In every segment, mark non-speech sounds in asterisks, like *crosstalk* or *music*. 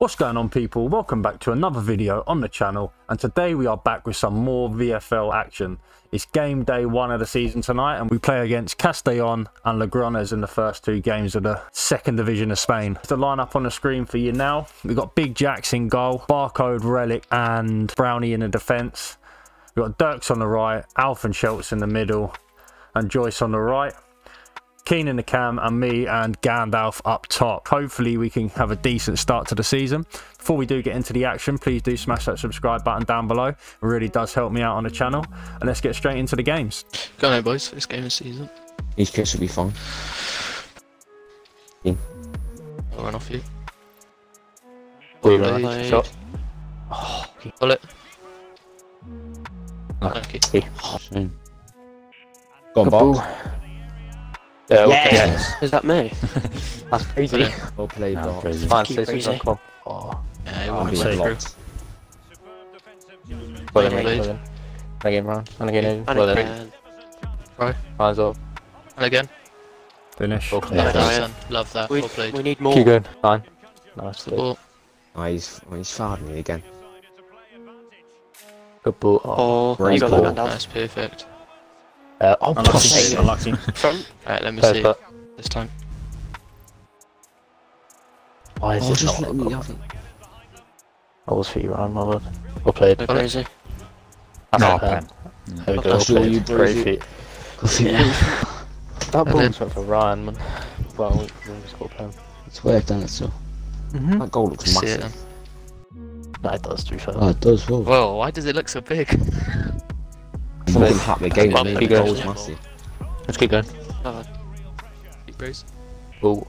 What's going on people? Welcome back to another video on the channel and today we are back with some more VFL action. It's game day one of the season tonight and we play against Castellon and Logrones in the first two games of the second division of Spain. The lineup on the screen for you now. We've got Big Jacks in goal, Barcode, Relic and Brownie in the defence. We've got Dirks on the right, Alf and Schultz in the middle and Joyce on the right. Keen in the cam and me and Gandalf up top. Hopefully we can have a decent start to the season. Before we do get into the action, please do smash that subscribe button down below. It really does help me out on the channel. And let's get straight into the games. Go on, boys. First game of season. Each kit should be fine. Yeah. I'll run off you. Blue Blade. right, shot. Bullet. Ah. Okay. Go on, box. Yeah, okay. Yes. Is that me? *laughs* That's crazy. Well played, Nah, box. crazy. Fine, Keep crazy. super come on. Oh, Yeah, it I'll won't be go like through. locked. well, then, well, then. And again, round. And again, in. Well, again. then. Hands up. And again. Finish. Okay. Love Yeah. that. Love that. We, Well played. we need more. Keep going. Fine. Nice. Ball. Oh, he's, oh, he's fouled me again. Good ball. Oh, Oh, Great you got ball. that Gandalf. That's perfect. Uh, oh Unlucky. Unlucky. Alright, let me see. This time. Why is Oh, this just not let me have it. I was for you, round, my lord. Well played. Go Bullet. crazy. That's No, a pen. There we go. Well show played. you, Great Brizzy. feet. Yeah. *laughs* That And ball went for Ryan, man. Well, we we just got a pen. It's way I've done it, so. That goal looks See it massive. then. No, it does, to be fair. Oh, it does, well. Whoa, why does it look so big? *laughs* I'm fucking happy game, Well, mate. The good. goal's massive. Let's keep going. Keep Bruce. Ball.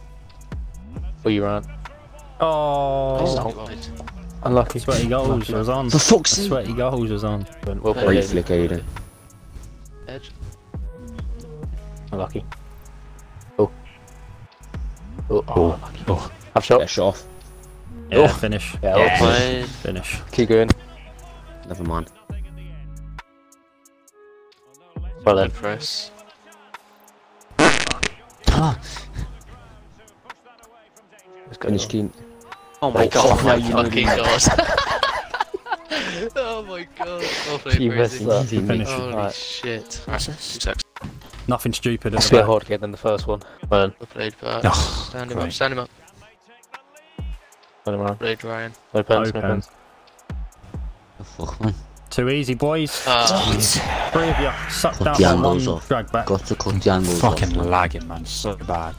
Ball you round. Oh, Oh, oh. Unlucky. sweaty goals was on. For fuck's sake. Sweaty goals was on. Well Great flick, Aiden. Edge. Unlucky. Oh. Oh, oh. oh. Have shot. Get a shot off. Yeah, Oh. finish. Yeah, well played. Played. Finish. Keep going. Never mind. Well then. Good press. Let's go. Finish Keen. Oh my Oh, god. fuck, now you Fucking the- god. *laughs* oh my god. Well played, You Brucey. missed that. Easy, mate. Finish. Holy Right. shit. That's Two it. seconds. Nothing stupid at It's a the bit back. harder than the first one. Well then. Played, Bart. Oh, stand him up, great. stand him up. Well around. Played Ryan. No pens, no Open. pens. Oh, fuck, man. Too easy, boys. Ah, Three of you. Suck Cut down the that one. off. Drag back. Got to cut the angles off. fucking man. lagging, man. So bad.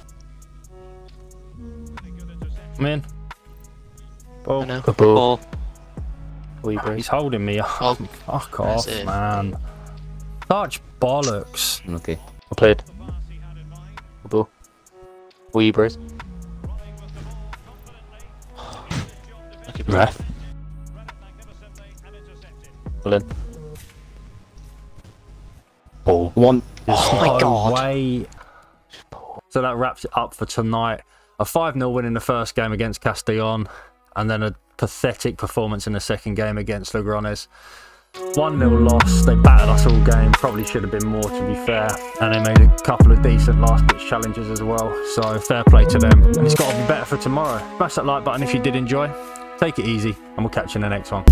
Come in. I Ball. know. Good ball. Ball. Wee He's holding me up. Oh. Fuck off, it. man. Such bollocks. Okay. I played. Good ball. Wee brace. Lucky ball. Ref. Well in. Ball. One. Oh, oh my God. Way. So that wraps it up for tonight. A 5 0 win in the first game against Castellon, and then a pathetic performance in the second game against Logrones. 1 0 loss. They battered us all game. Probably should have been more, to be fair. And they made a couple of decent last pitch challenges as well. So fair play to them. And it's got to be better for tomorrow. Smash that like button if you did enjoy. Take it easy, and we'll catch you in the next one.